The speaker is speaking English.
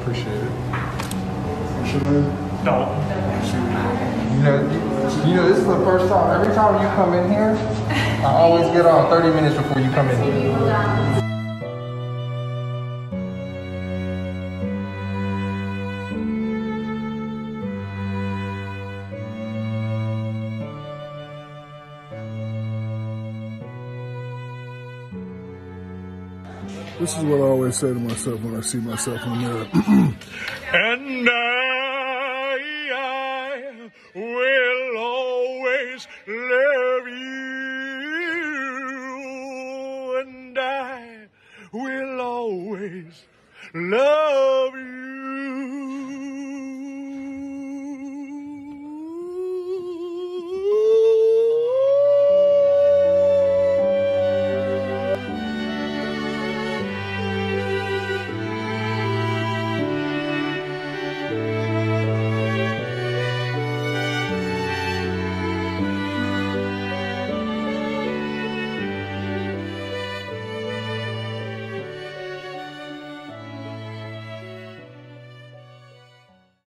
appreciate it. What's your name? No. You know, you, you know, this is the first time. Every time you come in here, I always get on 30 minutes before you come in here. This is what I always say to myself when I see myself in the mirror. And I, I will always love you. And I will always love.